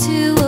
to